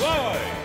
Floyd.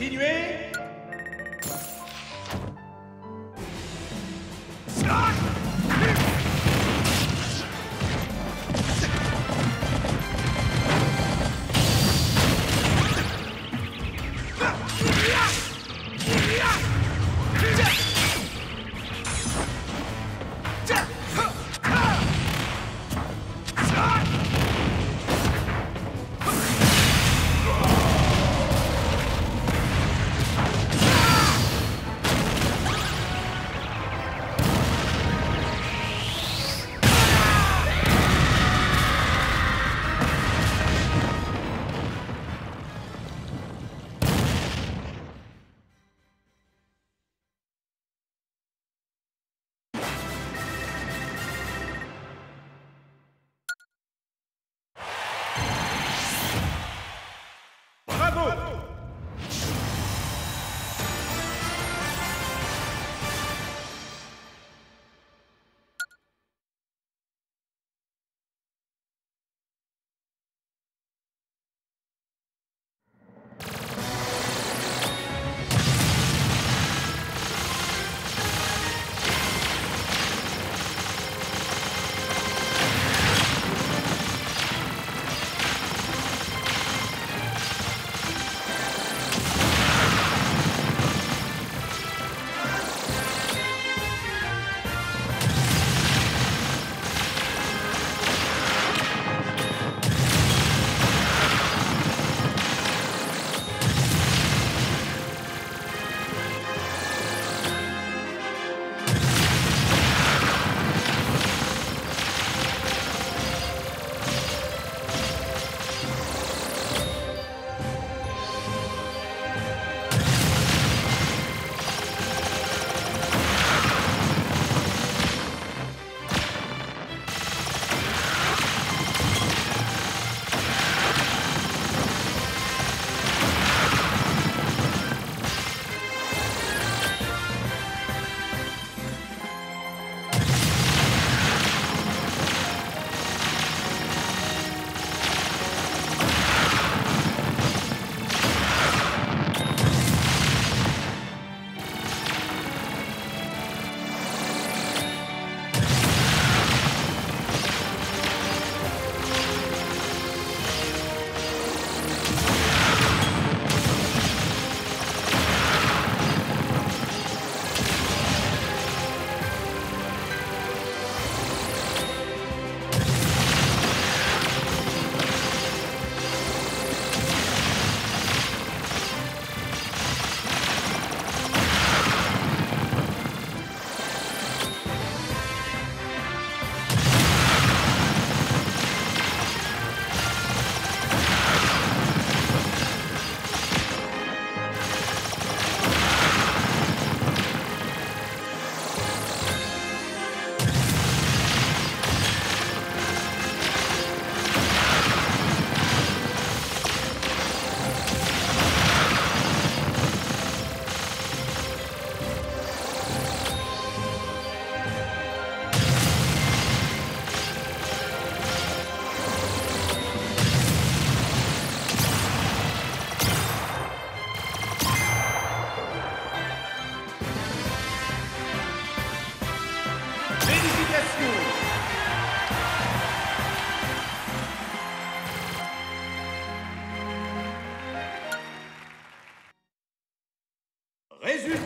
continuez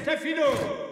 Stefino.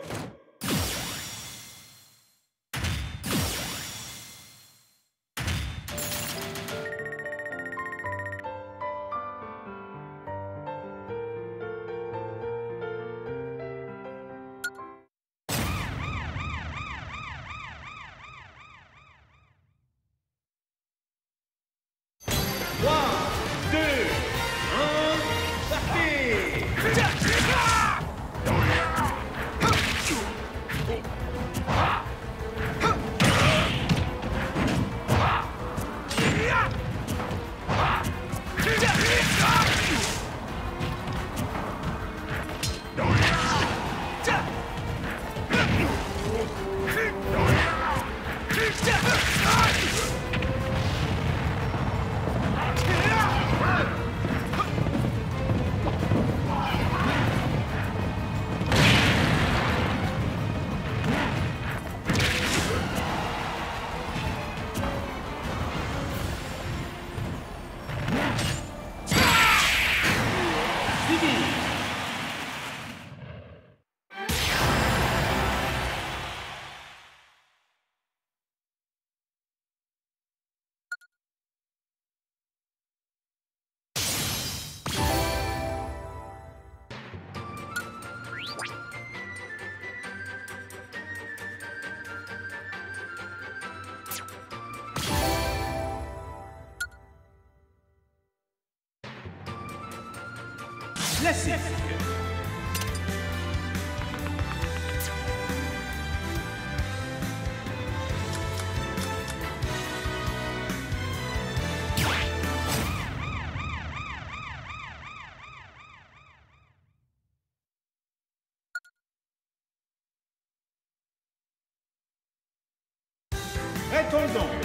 Classic. Retournons.